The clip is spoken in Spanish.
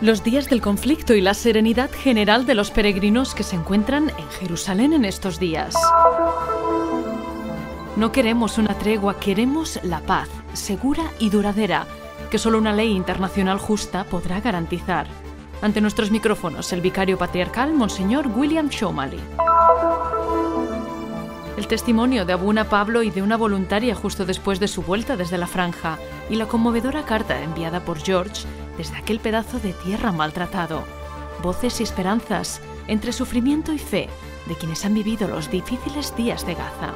los días del conflicto y la serenidad general de los peregrinos que se encuentran en Jerusalén en estos días. No queremos una tregua, queremos la paz, segura y duradera, que solo una ley internacional justa podrá garantizar. Ante nuestros micrófonos, el vicario patriarcal, Monseñor William Shomali. El testimonio de Abuna Pablo y de una voluntaria justo después de su vuelta desde la franja y la conmovedora carta enviada por George desde aquel pedazo de tierra maltratado. Voces y esperanzas entre sufrimiento y fe de quienes han vivido los difíciles días de Gaza.